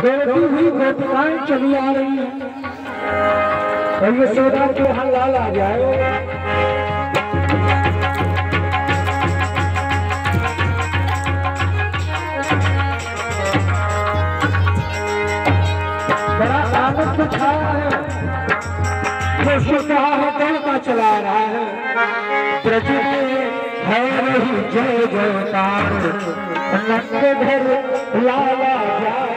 दौड़ती हुई गोपिकाएँ चली आ रही हैं। और ये सोदा के हलाल आ जाए। बड़ा आनंद छाया है। खुश कहा है दल का चला रहा है। ब्रज में है नहीं जय जयकार। नंद लाला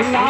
Allah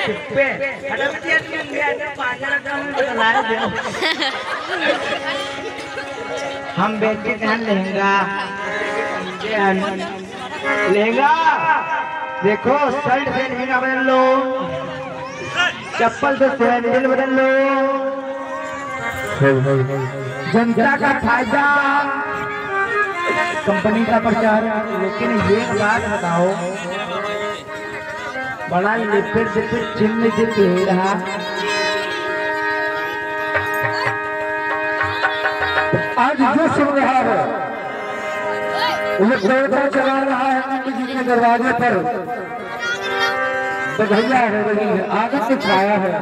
है हम बेचे हैं लहंगा लहंगा देखो शर्ट से लहंगा बदल लो चप्पल से सैंडल बदल लो जनता का फ़ायदा कंपनी का प्रचार लेकिन ये बात बताओ बड़ा ने फिर से चिन्ह से तेरा। आज जो सुन रहा है उन्हें देवता चला रहा है जी के दरवाजे पर। बधैया हो रही है। आगे से छाया है